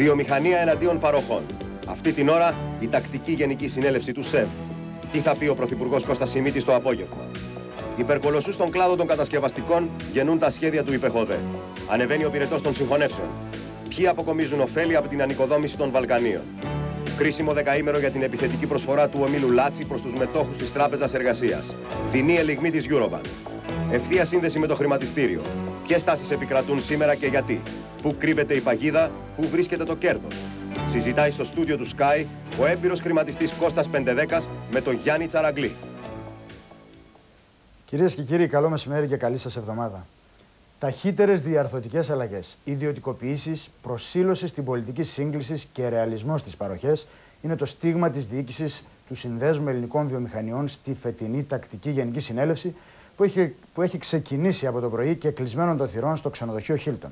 Βιομηχανία εναντίον παροχών. Αυτή την ώρα η τακτική γενική συνέλευση του ΣΕΒ. Τι θα πει ο Πρωθυπουργός Κώστας Σιμίτης το απόγευμα; Υπερκολοσσού στον κλάδο των κατασκευαστικών γεννούν τα σχέδια του ΥΠΕΧΟΔΕ. Ανεβαίνει ο πυρετός των συγχωνεύσεων. Ποιοι αποκομίζουν ωφέλη από την ανοικοδόμηση των Βαλκανίων; Κρίσιμο δεκαήμερο για την επιθετική προσφορά του ομίλου Λάτσι προς τους μετόχους της Τράπεζας Εργασίας. Δινή ελιγμή της Eurobank. Ευθεία σύνδεση με το χρηματιστήριο. Ποιες τάσει επικρατούν σήμερα και γιατί; Πού κρύβεται η παγίδα, πού βρίσκεται το κέρδος; Συζητάει στο στούντιο του Sky ο έμπειρος χρηματιστής Κώστας Πεντεδέκας με τον Γιάννη Τσαραγκλή. Κυρίες και κύριοι, καλό μεσημέρι και καλή σας εβδομάδα. Ταχύτερες διαρθωτικές αλλαγές, ιδιωτικοποιήσεις, προσήλωσης στην πολιτική σύγκλησης και ρεαλισμός στι παροχές είναι το στίγμα της διοίκησης του Συνδέσμου Ελληνικών Βιομηχανιών στη φετινή τακτική Γενική Συνέλευση που έχει, που έχει ξεκινήσει από το πρωί και κλεισμένων των θυρών στο ξενοδοχείο Χίλτον.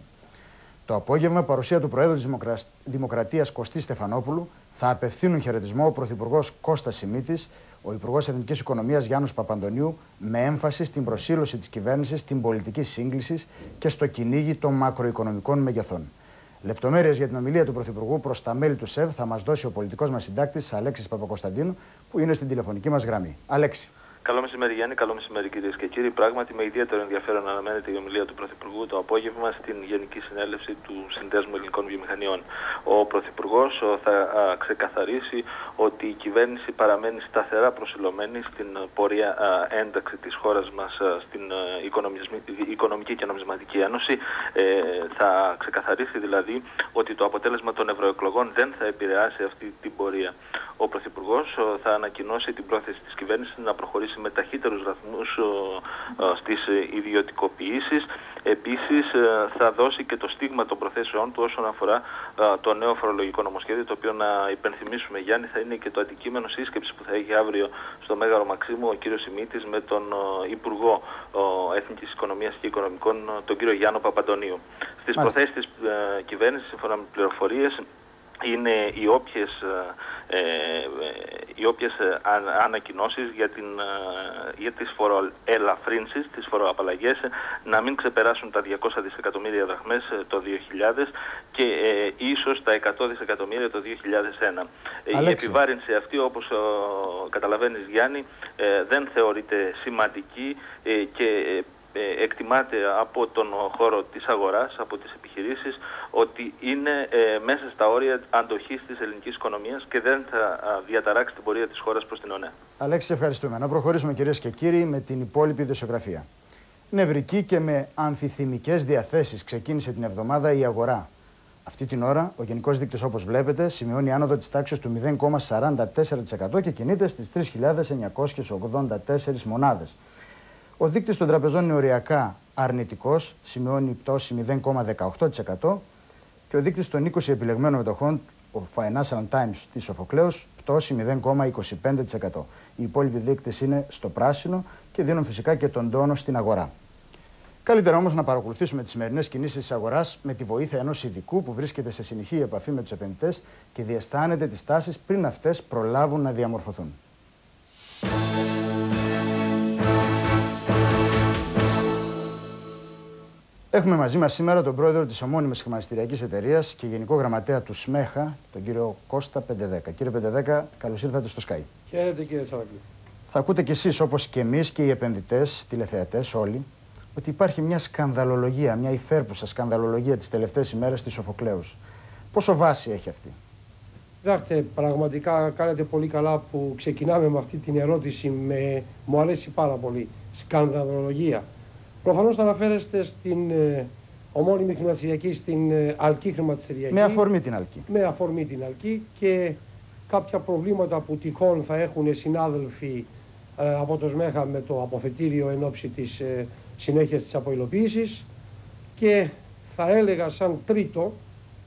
Το απόγευμα, παρουσία του Προέδρου της Δημοκρα... Δημοκρατίας Κωστή Στεφανόπουλου θα απευθύνουν χαιρετισμό ο Πρωθυπουργός Κώστας Σιμίτης, ο Υπουργός Εθνικής Οικονομίας Γιάννους Παπαντονίου, με έμφαση στην προσήλωση της κυβέρνησης στην πολιτική σύγκληση και στο κυνήγι των μακροοικονομικών μεγεθών. Λεπτομέρειες για την ομιλία του Πρωθυπουργού προς τα μέλη του ΣΕΒ θα μας δώσει ο πολιτικός μας συντάκτης Αλέξης Παπακοσταντίνου, που είναι στην τηλεφωνική μας γραμμή. Αλέξη. Καλό μεσημέρι Γιάννη, καλό μεσημέρι κυρίες και κύριοι. Πράγματι με ιδιαίτερο ενδιαφέρον αναμένεται η ομιλία του Πρωθυπουργού το απόγευμα στην Γενική Συνέλευση του Συνδέσμου Ελληνικών Βιομηχανιών. Ο Πρωθυπουργός θα ξεκαθαρίσει ότι η κυβέρνηση παραμένει σταθερά προσιλωμένη στην πορεία ένταξη της χώρας μας στην Οικονομική και Νομισματική Ένωση. Ε, θα ξεκαθαρίσει δηλαδή ότι το αποτέλεσμα των ευρωεκλογών δεν θα επηρεάσει αυτή την πορεία. Ο Πρωθυπουργός θα ανακοινώσει την πρόθεση της κυβέρνησης να προχωρήσει με ταχύτερους βαθμούς στις ιδιωτικοποιήσεις. Επίσης θα δώσει και το στίγμα των προθέσεών του όσον αφορά το νέο φορολογικό νομοσχέδιο, το οποίο να υπενθυμίσουμε Γιάννη θα είναι και το αντικείμενο σύσκεψης που θα έχει αύριο στο Μέγαρο Μαξίμου ο κύριος Σιμίτης με τον Υπουργό Εθνικής Οικονομίας και Οικονομικών, τον κύριο Γιάννο Παπαντονίου. Στις προθέσεις της ε, κυβέρνησης, σύμφωνα με πληροφορίες, είναι οι όποιες, ε, οι όποιες ε, ανακοινώσεις για, την, ε, για τις φοροελαφρύνσεις, τις φοροαπαλλαγές να μην ξεπεράσουν τα 200 δισεκατομμύρια δραχμές το 2000 και ε, ίσως τα 100 δισεκατομμύρια το 2001. Η επιβάρυνση αυτή όπως ε, καταλαβαίνεις Γιάννη δεν θεωρείται σημαντική και ε, εκτιμάται από τον χώρο της αγοράς, από τις επιχειρήσεις, ότι είναι ε, μέσα στα όρια αντοχής της ελληνικής οικονομίας και δεν θα διαταράξει την πορεία της χώρας προς την ΟΝΕ. Αλέξη, ευχαριστούμε. Να προχωρήσουμε κυρίες και κύριοι με την υπόλοιπη δεσιογραφία. Νευρική και με αμφιθυμικές διαθέσεις ξεκίνησε την εβδομάδα η αγορά. Αυτή την ώρα ο γενικός δείκτης, όπως βλέπετε, σημειώνει άνοδο της τάξης του 0,44% και κινείται στις 3.984 μονάδες. Ο δείκτης των τραπεζών είναι οριακά αρνητικός, σημειώνει πτώση 0,18% και ο δείκτης των 20 επιλεγμένων μετοχών, ο Financial Times της Σοφοκλέους, πτώση 0,25%. Οι υπόλοιποι δείκτες είναι στο πράσινο και δίνουν φυσικά και τον τόνο στην αγορά. Καλύτερα όμως να παρακολουθήσουμε τις σημερινές κινήσεις της αγοράς με τη βοήθεια ενός ειδικού που βρίσκεται σε συνεχή επαφή με τους επενδυτές και διαισθάνεται τις τάσεις πριν αυτές προλάβουν να διαμορφωθούν. Έχουμε μαζί μας σήμερα τον πρόεδρο της ομώνυμης χρηματιστηριακής εταιρείας και γενικό γραμματέα του ΣΜΕΧΑ, τον κύριο Κώστα Πεντεδέκα. Κύριε Πεντεδέκα, καλώς ήρθατε στο Sky. Χαίρετε κύριε Τσάκλη. Θα ακούτε κι εσείς, όπως και εμείς και οι επενδυτές, τηλεθεατές όλοι, ότι υπάρχει μια σκανδαλολογία, μια υφέρπουσα σκανδαλολογία τις τελευταίες ημέρες της Σοφοκλέους. Πόσο βάση έχει αυτή; Κοιτάξτε, πραγματικά κάνετε πολύ καλά που ξεκινάμε με αυτή την ερώτηση. Με... Μου αρέσει πάρα πολύ. Σκανδαλολογία. Προφανώς θα αναφέρεστε στην ε, ομώνυμη χρηματιστηριακή, στην ε, αλκή χρηματιστηριακή. Με αφορμή την αλκή. Με αφορμή την αλκή και κάποια προβλήματα που τυχόν θα έχουν συνάδελφοι ε, από το ΣΜΕΧΑ με το αποθετήριο εν ώψη της ε, συνέχειας της αποϊλοποίησης και θα έλεγα σαν τρίτο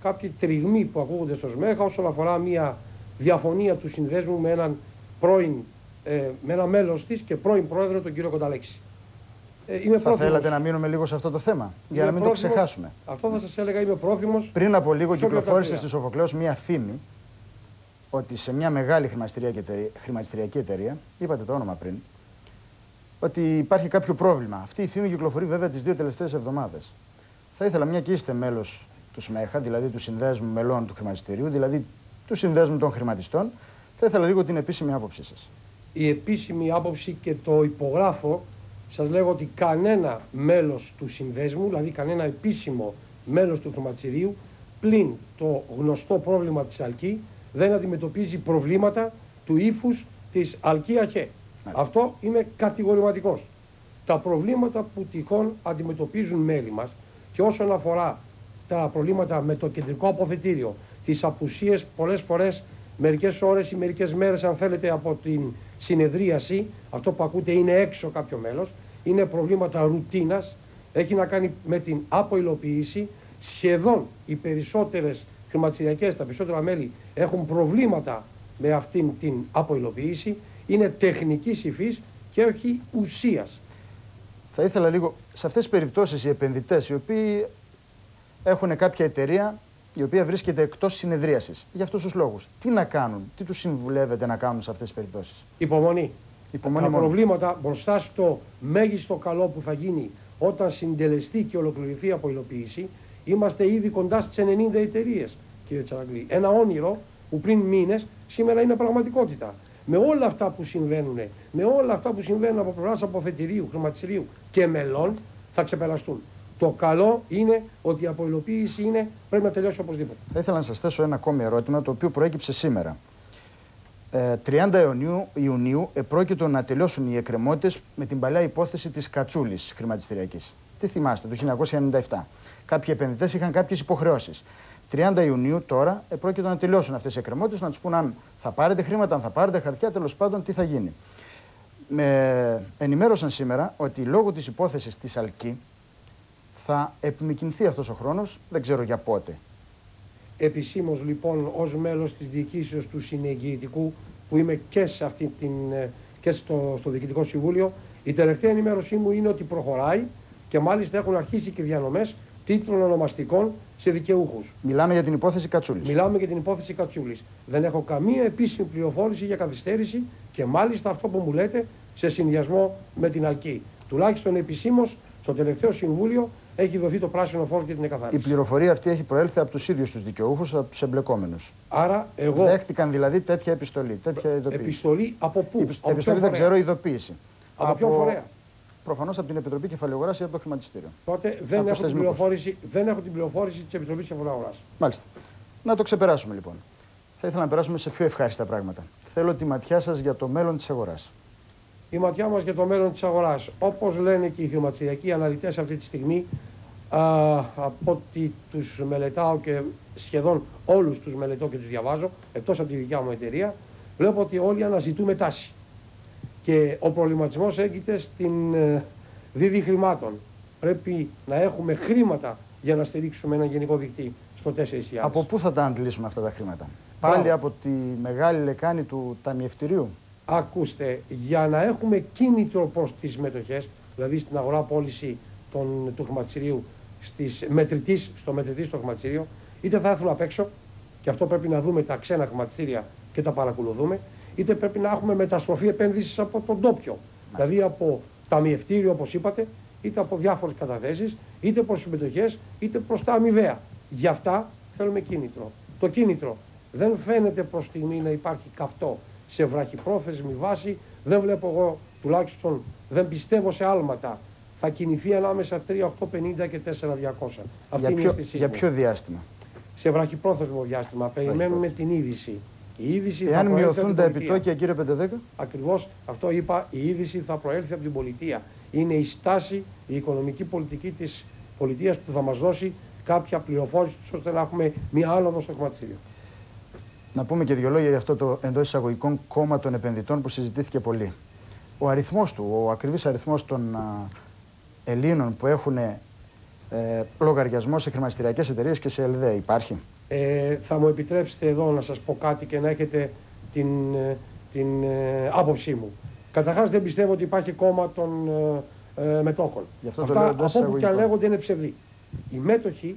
κάποιοι τριγμοί που ακούγονται στο ΣΜΕΧΑ όσον αφορά μια διαφωνία του συνδέσμου με έναν πρώην, ε, με ένα μέλος της και πρώην πρόεδρο τον κύριο Κονταλέξη. Ε, είμαι θα πρόθυμος. θέλατε να μείνουμε λίγο σε αυτό το θέμα, για να μην πρόθυμος. το ξεχάσουμε. Αυτό θα σας έλεγα, είμαι πρόθυμος. Πριν από λίγο κυκλοφόρησε στη Σοφοκλέο μία φήμη ότι σε μια μεγάλη χρηματιστηριακή εταιρεία, χρηματιστηριακή εταιρεία, είπατε το όνομα πριν, ότι υπάρχει κάποιο πρόβλημα. Αυτή η φήμη κυκλοφορεί βέβαια τις δύο τελευταίες εβδομάδες. Θα ήθελα, μια και είστε μέλος του ΣΜΕΧΑ, δηλαδή του Συνδέσμου Μελών του Χρηματιστηρίου, δηλαδή του Συνδέσμου των Χρηματιστών. Θα ήθελα λίγο την επίσημη άποψή σας. Η επίσημη άποψη και το υπογράφω, σας λέγω ότι κανένα μέλος του συνδέσμου, δηλαδή κανένα επίσημο μέλος του χρηματιστηρίου, πλην το γνωστό πρόβλημα της ΑΛΚΗ, δεν αντιμετωπίζει προβλήματα του ύφους της ΑΛΚΗ ΑΧΕ. Αυτό είμαι κατηγορηματικός. Τα προβλήματα που τυχόν αντιμετωπίζουν μέλη μας και όσον αφορά τα προβλήματα με το κεντρικό αποθετήριο, τις απουσίες πολλές φορές, μερικές ώρες ή μερικές μέρες αν θέλετε από την συνεδρίαση, αυτό που ακούτε είναι έξω κάποιο μέλος, είναι προβλήματα ρουτίνας, έχει να κάνει με την αποϊλοποίηση, σχεδόν οι περισσότερες χρηματιστηριακές, τα περισσότερα μέλη έχουν προβλήματα με αυτήν την αποϊλοποίηση, είναι τεχνικής υφής και όχι ουσίας. Θα ήθελα λίγο, σε αυτές τις περιπτώσεις οι επενδυτές οι οποίοι έχουν κάποια εταιρεία η οποία βρίσκεται εκτός συνεδρίασης για αυτούς τους λόγους, τι να κάνουν, τι τους συμβουλεύετε να κάνουν σε αυτές τις περιπτώσεις; Υπομονή. Υπομονή τα μόνο. προβλήματα μπροστά στο μέγιστο καλό που θα γίνει όταν συντελεστεί και ολοκληρωθεί η αποϊλοποίηση, είμαστε ήδη κοντά στις 90 εταιρείες, κύριε Τσαραγκλή. Ένα όνειρο που πριν μήνες σήμερα είναι πραγματικότητα. Με όλα αυτά που συμβαίνουν, με όλα αυτά που συμβαίνουν από πλευράς αποθετηρίου, χρηματιστηρίου και μελών, θα ξεπεραστούν. Το καλό είναι ότι η αποϊλοποίηση είναι, πρέπει να τελειώσει οπωσδήποτε. Θα ήθελα να σας θέσω ένα ακόμη ερώτημα το οποίο προέκυψε σήμερα. 30 ε, Ιουνίου, Ιουνίου επρόκειτο να τελειώσουν οι εκκρεμότητες με την παλιά υπόθεση της Κατσούλης χρηματιστηριακής. Τι θυμάστε, το 1997. Κάποιοι επενδυτές είχαν κάποιες υποχρεώσεις. 30 Ιουνίου τώρα επρόκειτο να τελειώσουν αυτές οι εκκρεμότητες, να τους πούν αν θα πάρετε χρήματα, αν θα πάρετε χαρτιά, τέλος πάντων τι θα γίνει. Με ενημέρωσαν σήμερα ότι λόγω της υπόθεσης της ΑΛΚΗ θα επιμηκυνθεί αυτός ο χρόνος, δεν ξέρω για πότε. Επισήμως λοιπόν ως μέλος της διοικήσεως του συνεγγυητικού που είμαι και, σε αυτή την, ε, και στο, στο Διοικητικό Συμβούλιο, η τελευταία ενημέρωσή μου είναι ότι προχωράει και μάλιστα έχουν αρχίσει και διανομές τίτλων ονομαστικών σε δικαιούχους. Μιλάμε για την υπόθεση Κατσούλης. Μιλάμε για την υπόθεση Κατσούλης. Δεν έχω καμία επίσημη πληροφόρηση για καθυστέρηση και μάλιστα αυτό που μου λέτε σε συνδυασμό με την ΑΛΚΗ. Τουλάχιστον επισήμως στο τελευταίο συμβούλιο έχει δοθεί το πράσινο φόρο και την εκαθάριση. Η πληροφορία αυτή έχει προέλθει από τους ίδιους τους δικαιούχους, από τους εμπλεκόμενους. Άρα εγώ. Δέχτηκαν δηλαδή τέτοια επιστολή, τέτοια ειδοποίηση. Επιστολή από πού, από επιστολή δεν ξέρω, ειδοποίηση. Από, από ποιον φορέα; Προφανώς από την Επιτροπή Κεφαλαιογορά ή από το χρηματιστήριο. Τότε δεν έχω, την πληροφόρηση, δεν έχω την πληροφόρηση της Επιτροπής Κεφαλαιογορά. Μάλιστα. Να το ξεπεράσουμε λοιπόν. Θα ήθελα να περάσουμε σε πιο ευχάριστα πράγματα. Θέλω τη ματιά σας για το μέλλον της αγοράς. Η ματιά μας για το μέλλον της αγοράς. Όπως λένε και οι χρηματιστηριακοί αναλυτές αυτή τη στιγμή, α, από ότι τους μελετάω και σχεδόν όλους τους μελετώ και τους διαβάζω, εκτός από τη δικιά μου εταιρεία, βλέπω ότι όλοι αναζητούμε τάση. Και ο προβληματισμός έγκυται στην ε, δίδυ χρημάτων. Πρέπει να έχουμε χρήματα για να στηρίξουμε ένα γενικό δικτύο στο 4.000. Από πού θα τα αντλήσουμε αυτά τα χρήματα, Πάλι από τη μεγάλη λεκάνη του ταμιευτηρίου; Ακούστε, για να έχουμε κίνητρο προς τις μετοχές, δηλαδή στην αγορά πώληση των, του χρηματιστηρίου στις μετρητής, στο μετρητή στο χρηματιστήριο, είτε θα έρθουν απ' έξω, και αυτό πρέπει να δούμε τα ξένα χρηματιστήρια και τα παρακολουθούμε, είτε πρέπει να έχουμε μεταστροφή επένδυσης από τον τόπιο. Δηλαδή από ταμιευτήριο, όπως είπατε, είτε από διάφορες καταθέσεις, είτε προς συμμετοχές, είτε προς τα αμοιβαία. Γι' αυτά θέλουμε κίνητρο. Το κίνητρο δεν φαίνεται προς στιγμή να υπάρχει καυτό σε βραχυπρόθεσμη βάση. Δεν βλέπω εγώ τουλάχιστον, δεν πιστεύω σε άλματα. Θα κινηθεί ανάμεσα 3.850 και 4.200. Αυτή για, ποιο, για ποιο διάστημα; Σε βραχυπρόθεσμο διάστημα. Περιμένουμε την είδηση. Η είδηση Εάν θα μειωθούν τα επιτόκια, κύριε Πεντεδέκα; Ακριβώς αυτό είπα. Η είδηση θα προέλθει από την πολιτεία. Είναι η στάση, η οικονομική πολιτική της πολιτείας που θα μας δώσει κάποια πληροφόρηση ώστε να έχουμε μία άνοδο στο χρηματιστήριο. Να πούμε και δύο λόγια για αυτό το εντός εισαγωγικών κόμμα των επενδυτών που συζητήθηκε πολύ. Ο αριθμός του, ο ακριβής αριθμός των Ελλήνων που έχουν ε, λογαριασμό σε χρηματιστηριακές εταιρείες και σε ΕΛΔΕ υπάρχει; Ε, θα μου επιτρέψετε εδώ να σας πω κάτι και να έχετε την, ε, την ε, άποψή μου. Καταρχάς δεν πιστεύω ότι υπάρχει κόμμα των ε, ε μετόχων. αυτό Αυτά, από όπου και αν λέγονται είναι ψευδή. Οι μέτοχοι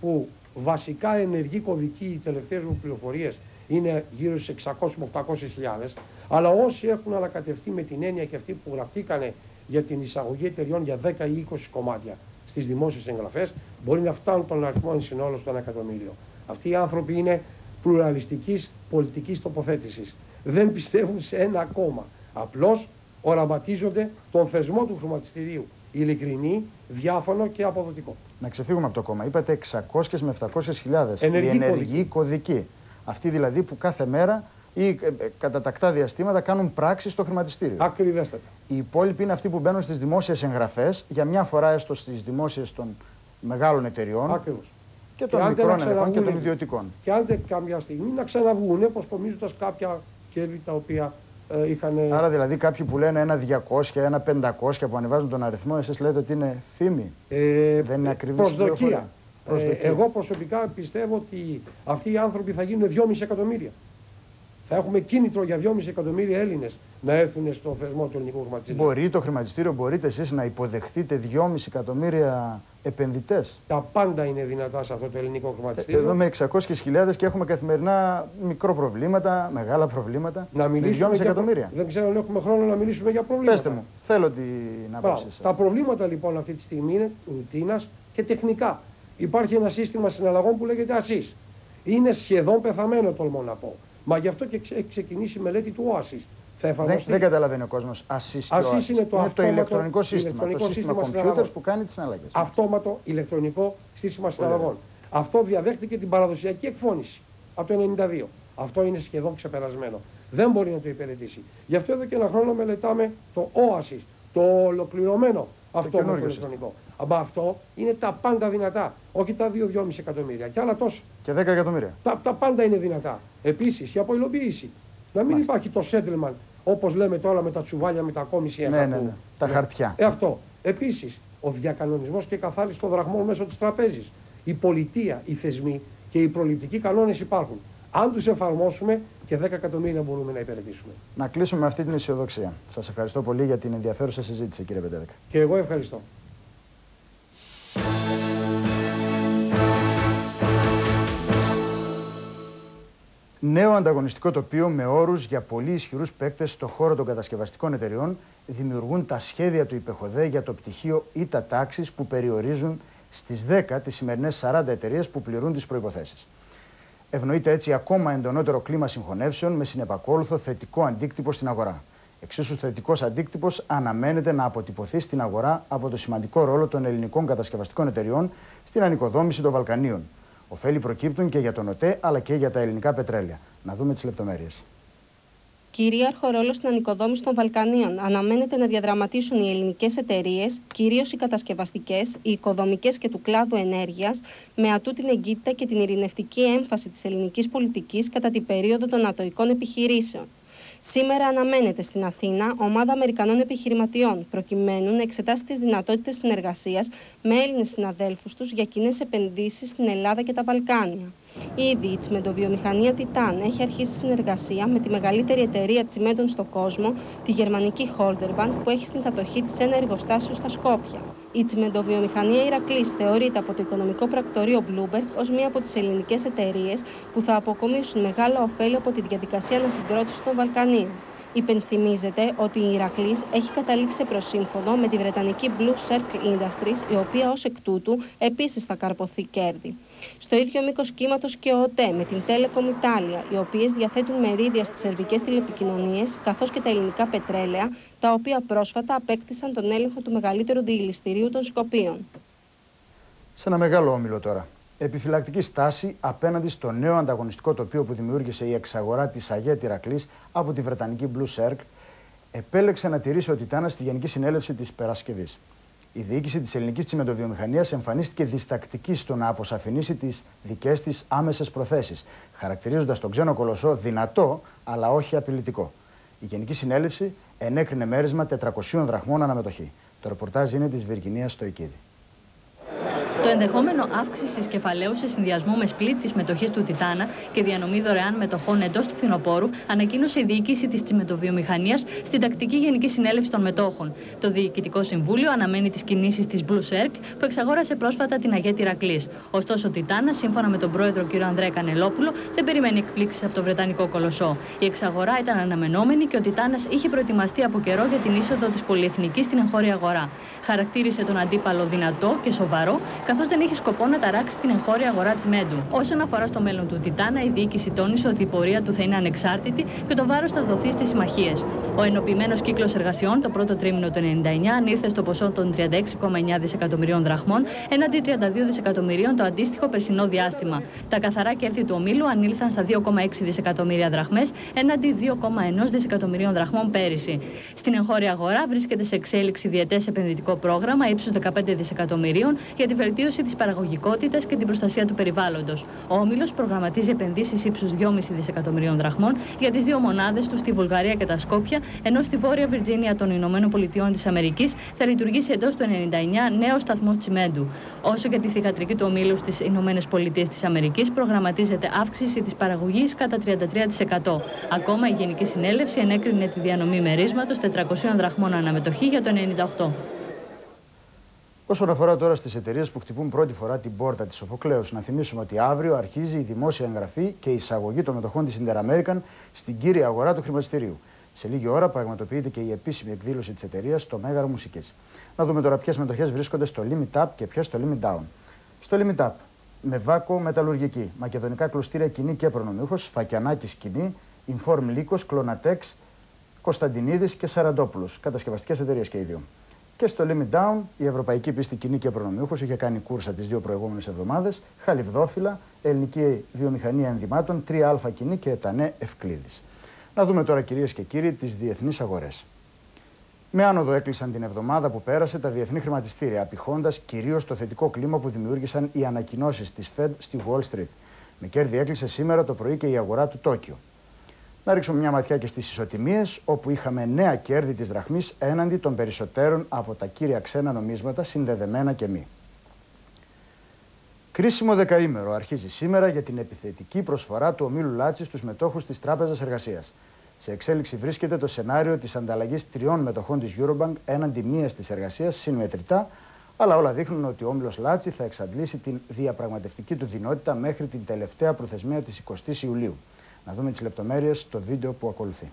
που βασικά ενεργοί κωδικοί, οι τελευταίες μου πληροφορίες είναι γύρω στις 600 800 χιλιάδες, αλλά όσοι έχουν ανακατευτεί με την έννοια και αυτοί που γραφτήκανε για την εισαγωγή εταιριών για 10 ή 20 κομμάτια στις δημόσιες εγγραφές, μπορεί να φτάνουν τον αριθμό εν συνόλος στο 1 εκατομμύριο. Αυτοί οι άνθρωποι είναι πλουραλιστικής πολιτικής τοποθέτησης. Δεν πιστεύουν σε ένα κόμμα. Απλώς οραματίζονται τον θεσμό του χρηματιστηρίου. Ειλικρινή, διάφωνο και αποδοτικό. Να ξεφύγουμε από το κόμμα. Είπατε 600 με 700 χιλιάδες. Ενεργοί Οι ενεργοί κωδικοί. Αυτοί δηλαδή που κάθε μέρα ή ε, ε, κατά τακτά διαστήματα κάνουν πράξει στο χρηματιστήριο. Ακριβέστατα. Οι υπόλοιποι είναι αυτοί που μπαίνουν στις δημόσιες εγγραφές για μια φορά έστω στις δημόσιες των μεγάλων εταιριών Ακριβώς. και των αν μικρών δεν εγγραφών και των ξαναβγούνε- ιδιωτικών. Και αν δεν κάποια στιγμή να ξαναβγούν, προσπομίζοντα κάποια κέρδη τα οποία ε, είχαν. Άρα δηλαδή κάποιοι που λένε ένα 200, ένα 500 που ανεβάζουν τον αριθμό, εσείς λέτε ότι είναι φήμη. Ε, Δεν είναι ακριβής προσδοκία. πληροφορία. Ε, Προσδοκία. εγώ προσωπικά πιστεύω ότι αυτοί οι άνθρωποι θα γίνουν 2,5 εκατομμύρια. Θα έχουμε κίνητρο για 2,5 εκατομμύρια Έλληνες να έρθουν στο θεσμό του ελληνικού χρηματιστηρίου. Μπορεί το χρηματιστήριο, μπορείτε εσείς να υποδεχτείτε 2,5 εκατομμύρια επενδυτές; Τα πάντα είναι δυνατά σε αυτό το ελληνικό χρηματιστήριο. Εδώ με 600.000 και έχουμε καθημερινά μικρό προβλήματα, μεγάλα προβλήματα. να με μιλήσουμε 2,5 για- εκατομμύρια. Δεν ξέρω αν έχουμε χρόνο να μιλήσουμε για προβλήματα. Πετε μου, θέλω την Μπράβο. άποψή σας. Τα προβλήματα λοιπόν αυτή τη στιγμή είναι ρουτίνας και τεχνικά. Υπάρχει ένα σύστημα συναλλαγών που λέγεται ΑΣΥΣ. Είναι σχεδόν πεθαμένο, τολμώ να πω. Μα γι' αυτό και ξε- έχει ξεκινήσει η μελέτη του ΟΑΣΙΣ. Θα Δεν, εφαρμοστεί. δεν καταλαβαίνει ο κόσμος. Ασύς και Ασύς ο Άσης. είναι το αυτόματο ηλεκτρονικό σύστημα. ηλεκτρονικό το σύστημα σύστημα computers συναλλαγών. που κάνει τις συναλλαγές. Αυτόματο ηλεκτρονικό σύστημα συναλλαγών. Αυτό διαδέχτηκε την παραδοσιακή εκφώνηση από το 1992. Αυτό είναι σχεδόν ξεπερασμένο. Δεν μπορεί να το υπηρετήσει. Γι' αυτό εδώ και ένα χρόνο μελετάμε το OASIS, το ολοκληρωμένο αυτόματο καινούριο ηλεκτρονικό. Αλλά αυτό είναι τα πάντα δυνατά. Όχι τα 2-2,5 εκατομμύρια. Και άλλα τόσα. Και 10 εκατομμύρια. Τα, τα πάντα είναι δυνατά. Επίσης η αποϊλοποίηση. Να μην υπάρχει το settlement όπως λέμε τώρα με τα τσουβάλια μετακόμιση Ναι, ναι, ναι. Τα χαρτιά. ε, αυτό. Επίσης, ο διακανονισμός και καθάριση των δραχμών μέσω της τραπέζης. Η πολιτεία, οι θεσμοί και οι προληπτικοί κανόνες υπάρχουν. Αν τους εφαρμόσουμε και 10 εκατομμύρια μπορούμε να υπηρετήσουμε. Να κλείσουμε με αυτή την αισιοδοξία. Σας ευχαριστώ πολύ για την ενδιαφέρουσα συζήτηση, κύριε Πεντέδεκα. Και εγώ ευχαριστώ. Νέο ανταγωνιστικό τοπίο με όρους για πολύ ισχυρούς παίκτες στο χώρο των κατασκευαστικών εταιριών δημιουργούν τα σχέδια του ΥΠΕΧΟΔΕ για το πτυχίο ΙΤΑ τάξη που περιορίζουν στις 10 τις σημερινές 40 εταιρείες που πληρούν τις προποθέσει. Ευνοείται έτσι ακόμα εντονότερο κλίμα συγχωνεύσεων με συνεπακόλουθο θετικό αντίκτυπο στην αγορά. Εξίσου θετικός αντίκτυπος αναμένεται να αποτυπωθεί στην αγορά από το σημαντικό ρόλο των ελληνικών κατασκευαστικών εταιριών στην ανοικοδόμηση των Βαλκανίων. Οφέλη προκύπτουν και για τον ΟΤΕ αλλά και για τα ελληνικά πετρέλαια. Να δούμε τις λεπτομέρειες. Κυρίαρχο ρόλο στην ανοικοδόμηση των Βαλκανίων αναμένεται να διαδραματίσουν οι ελληνικές εταιρείες, κυρίως οι κατασκευαστικές, οι οικοδομικές και του κλάδου ενέργειας, με ατού την εγκύτητα και την ειρηνευτική έμφαση της ελληνικής πολιτικής κατά την περίοδο των ατοικών επιχειρήσεων. Σήμερα αναμένεται στην Αθήνα ομάδα Αμερικανών επιχειρηματιών, προκειμένου να εξετάσει τις δυνατότητες συνεργασίας με Έλληνες συναδέλφους τους για κοινές επενδύσεις στην Ελλάδα και τα Βαλκάνια. Ήδη η τσιμεντοβιομηχανία Τιτάν έχει αρχίσει συνεργασία με τη μεγαλύτερη εταιρεία τσιμέντων στον κόσμο, τη γερμανική Holderbank, που έχει στην κατοχή της ένα εργοστάσιο στα Σκόπια. Η τσιμεντοβιομηχανία Ηρακλής θεωρείται από το οικονομικό πρακτορείο Bloomberg ως μία από τις ελληνικές εταιρείες που θα αποκομίσουν μεγάλα ωφέλη από τη διαδικασία ανασυγκρότησης των Βαλκανίων. Υπενθυμίζεται ότι η Ηρακλής έχει καταλήξει σε προσύμφωνο με τη βρετανική Blue Circle Industries, η οποία ως εκ τούτου επίσης θα καρποθεί κέρδη. Στο ίδιο μήκος κύματος και ο ΟΤΕ με την Telecom Italia, οι οποίες διαθέτουν μερίδια στις σερβικές τηλεπικοινωνίες καθώς και τα ελληνικά πετρέλαια, τα οποία πρόσφατα απέκτησαν τον έλεγχο του μεγαλύτερου διηληστηρίου των Σκοπίων. Σε ένα μεγάλο όμιλο τώρα. Επιφυλακτική στάση απέναντι στο νέο ανταγωνιστικό τοπίο που δημιούργησε η εξαγορά της Αγία Ηρακλή από τη Βρετανική Blue Circle επέλεξε να τηρήσει ο Τιτάνας στη Γενική Συνέλευση της Περασκευή. Η διοίκηση της ελληνικής τσιμεντοβιομηχανίας εμφανίστηκε διστακτική στο να αποσαφηνίσει τις δικές της άμεσες προθέσεις, χαρακτηρίζοντας τον ξένο κολοσσό δυνατό αλλά όχι απειλητικό. Η Γενική Συνέλευση ενέκρινε μέρισμα 400 δραχμών αναμετοχή. Το ρεπορτάζ είναι της Βιρκινίας Στοικίδη. Το ενδεχόμενο αύξηση κεφαλαίου σε συνδυασμό με σπλίτ της μετοχής του Τιτάνα και διανομή δωρεάν μετοχών εντός του φθινοπόρου ανακοίνωσε η διοίκηση της τσιμεντοβιομηχανία στην τακτική Γενική Συνέλευση των Μετόχων. Το Διοικητικό Συμβούλιο αναμένει τις κινήσεις της Blue Circle που εξαγόρασε πρόσφατα την Αγέτη Ρακλή. Ωστόσο, ο Τιτάνα, σύμφωνα με τον πρόεδρο κ. Ανδρέα Κανελόπουλο, δεν περιμένει εκπλήξεις από το Βρετανικό κολοσσό. Η εξαγορά ήταν αναμενόμενη και ο Τιτάνας είχε προετοιμαστεί από καιρό για την είσοδο της πολυεθνικής στην εγχώρια αγορά. Χαρακτήρισε τον αντίπαλο δυνατό και σοβαρό, καθώς δεν είχε σκοπό να ταράξει την εγχώρια αγορά Τσιμέντου. Όσον αφορά στο μέλλον του Τιτάνα, η διοίκηση τόνισε ότι η πορεία του θα είναι ανεξάρτητη και το βάρος θα δοθεί στις συμμαχίες. Ο ενοποιημένος κύκλος εργασιών το πρώτο τρίμηνο του 99 ανήρθε στο ποσό των 36,9 δισεκατομμυρίων δραχμών έναντι 32 δισεκατομμυρίων το αντίστοιχο περσινό διάστημα. Τα καθαρά κέρδη του ομίλου ανήλθαν στα 2,6 δισεκατομμύρια δραχμές έναντι 2,1 δισεκατομμυρίων δραχμών πέρυσι. Στην εγχώρια αγορά βρίσκεται σε εξέλιξη διετές επενδυτικό πρόγραμμα ύψους 15 δισεκατομμυρίων για τη βελτίωση της παραγωγικότητας και την προστασία του περιβάλλοντος. Ο Όμιλο προγραμματίζει επενδύσεις ύψους 2,5 δισεκατομμυρίων δραχμών για τις δύο μονάδες του στη Βουλγαρία και τα Σκόπια, ενώ στη Βόρεια Βιρτζίνια των Ηνωμένων Πολιτειών της Αμερικής θα λειτουργήσει εντός του 99 νέος σταθμός τσιμέντου. Όσο για τη θηγατρική του ομίλου στις Ηνωμένες Πολιτείες της Αμερικής, προγραμματίζεται αύξηση της παραγωγής κατά 33%. Ακόμα η Γενική Συνέλευση ενέκρινε τη διανομή μερίσματος 400 δραχμών αναμετοχή για το 98. Όσον αφορά τώρα στις εταιρείες που χτυπούν πρώτη φορά την πόρτα της Σοφοκλέους, να θυμίσουμε ότι αύριο αρχίζει η δημόσια εγγραφή και η εισαγωγή των μετοχών της Interamerican στην κύρια αγορά του χρηματιστηρίου. Σε λίγη ώρα πραγματοποιείται και η επίσημη εκδήλωση της εταιρείας στο Μέγαρο Μουσικής. Να δούμε τώρα ποιες μετοχές βρίσκονται στο Limit Up και ποιες στο Limit Down. Στο Limit Up, με βάκο μεταλλουργική, μακεδονικά κλωστήρια κοινή και προνομιούχος, Φακιανάκης κοινή, Inform Λίκο, Κλωνατέξ, Κωνσταντινίδης και Σαραντόπουλος. Κατασκευαστικές εταιρείες και οι δύο. Και στο Limit Down, η ευρωπαϊκή πίστη κοινή και προνομιούχος είχε κάνει κούρσα τις δύο προηγούμενες εβδομάδες. Χαλιβδόφυλλα, ελληνική βιομηχανία ενδυμάτων, 3α κοινή και ετανέ Ευκλήδης. Να δούμε τώρα κυρίες και κύριοι τις διεθνείς αγορές. Με άνοδο έκλεισαν την εβδομάδα που πέρασε τα διεθνή χρηματιστήρια, απηχώντας κυρίως το θετικό κλίμα που δημιούργησαν οι ανακοινώσεις της Fed στη Wall Street. Με κέρδη έκλεισε σήμερα το πρωί και η αγορά του Τόκιο. Να ρίξουμε μια ματιά και στις ισοτιμίες, όπου είχαμε νέα κέρδη της δραχμής έναντι των περισσότερων από τα κύρια ξένα νομίσματα, συνδεδεμένα και μη. Κρίσιμο δεκαήμερο αρχίζει σήμερα για την επιθετική προσφορά του ομίλου Λάτση στους μετόχους της Τράπεζας Εργασίας. Σε εξέλιξη βρίσκεται το σενάριο της ανταλλαγής τριών μετοχών της Eurobank έναντι μίας της εργασίας συμμετρητά, αλλά όλα δείχνουν ότι ο όμιλος Λάτσι θα εξαντλήσει την διαπραγματευτική του δυνότητα μέχρι την τελευταία προθεσμία της 20η Ιουλίου. Να δούμε τις λεπτομέρειες στο βίντεο που ακολουθεί.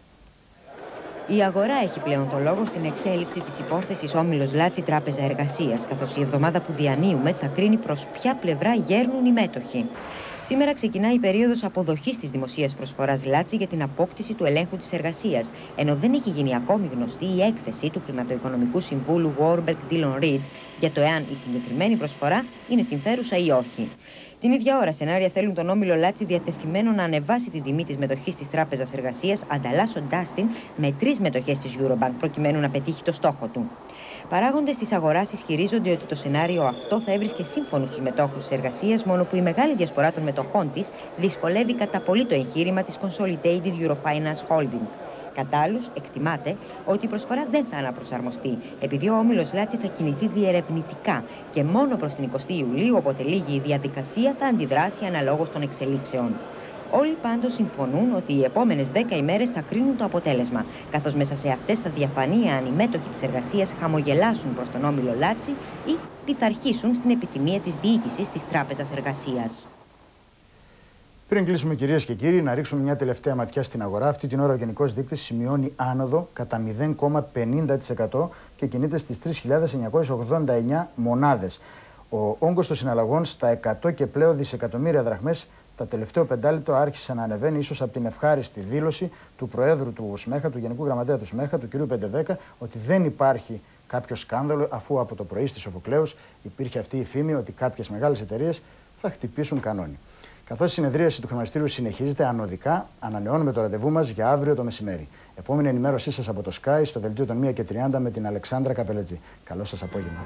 Η αγορά έχει πλέον το λόγο στην εξέλιξη της υπόθεσης Όμιλος Λάτσι Τράπεζα Εργασίας, καθώς η εβδομάδα που διανύουμε θα κρίνει προς ποια πλευρά γέρνουν οι μέτοχοι. Σήμερα ξεκινάει η περίοδος αποδοχής της δημοσίας προσφοράς Λάτσι για την απόκτηση του ελέγχου της εργασίας, ενώ δεν έχει γίνει ακόμη γνωστή η έκθεση του Χρηματοοικονομικού Συμβούλου Warburg Dillon Reed για το εάν η συγκεκριμένη προσφορά είναι συμφέρουσα ή όχι. Την ίδια ώρα, σενάρια θέλουν τον Όμιλο Λάτσι διατεθειμένο να ανεβάσει την τιμή της μετοχής της Τράπεζας Εργασίας, ανταλλάσσοντάς την με τρεις μετοχές της Eurobank, προκειμένου να πετύχει το στόχο του. Παράγοντες της αγοράς ισχυρίζονται ότι το σενάριο αυτό θα έβρισκε σύμφωνο στους μετόχους της εργασίας, μόνο που η μεγάλη διασπορά των μετοχών της δυσκολεύει κατά πολύ το εγχείρημα της Consolidated Eurofinance Holding. Κατά άλλους, εκτιμάται ότι η προσφορά δεν θα αναπροσαρμοστεί, επειδή ο όμιλος Λάτσι θα κινηθεί διερευνητικά και μόνο προς την 20η Ιουλίου, όποτε λήγει η διαδικασία, θα αντιδράσει αναλόγως των εξελίξεων. Όλοι πάντως συμφωνούν ότι οι επόμενες 10 ημέρες θα κρίνουν το αποτέλεσμα, καθώς μέσα σε αυτές θα διαφανεί αν οι μέτοχοι της εργασίας χαμογελάσουν προς τον όμιλο Λάτσι ή πειθαρχήσουν στην επιθυμία της διοίκησης της Τράπεζας Εργασίας. Πριν κλείσουμε, κυρίες και κύριοι, να ρίξουμε μια τελευταία ματιά στην αγορά. Αυτή την ώρα ο γενικός δείκτης σημειώνει άνοδο κατά 0,50% και κινείται στις 3.989 μονάδες. Ο όγκος των συναλλαγών στα 100 και πλέον δισεκατομμύρια δραχμές τα τελευταίο πεντάλεπτο άρχισε να ανεβαίνει, ίσως από την ευχάριστη δήλωση του Προέδρου του ΣΜΕΧΑ, του Γενικού Γραμματέα του ΣΜΕΧΑ, του κ. Πεντεδέκα, ότι δεν υπάρχει κάποιο σκάνδαλο, αφού από το πρωί στη Σοφοκλέου υπήρχε αυτή η φήμη ότι κάποιες μεγάλες εταιρείες θα χτυπήσουν κανόνι. Καθώς η συνεδρίαση του χρηματιστήριου συνεχίζεται ανωδικά, ανανεώνουμε το ραντεβού μας για αύριο το μεσημέρι. Επόμενη ενημέρωσή σας από το Sky στο δελτίο των 1 και 30 με την Αλεξάνδρα Καπελετζή. Καλό σας απόγευμα.